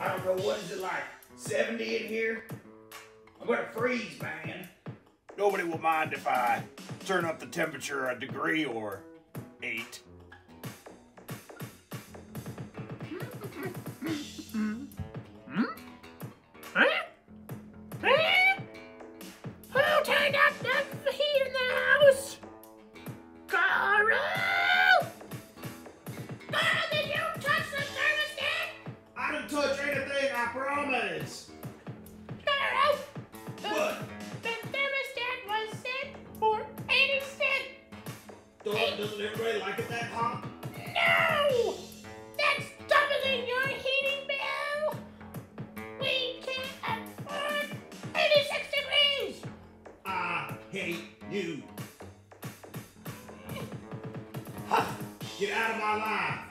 I don't know, what is it like, 70 in here? I'm gonna freeze, man. Nobody will mind if I turn up the temperature a degree or eight. thing, I promise. Sheriff! What? The thermostat was set for 80 cents. Doesn't everybody like it that hot? No! That's doubling your heating bill. We can't afford 86 degrees. I hate you. Get out of my life.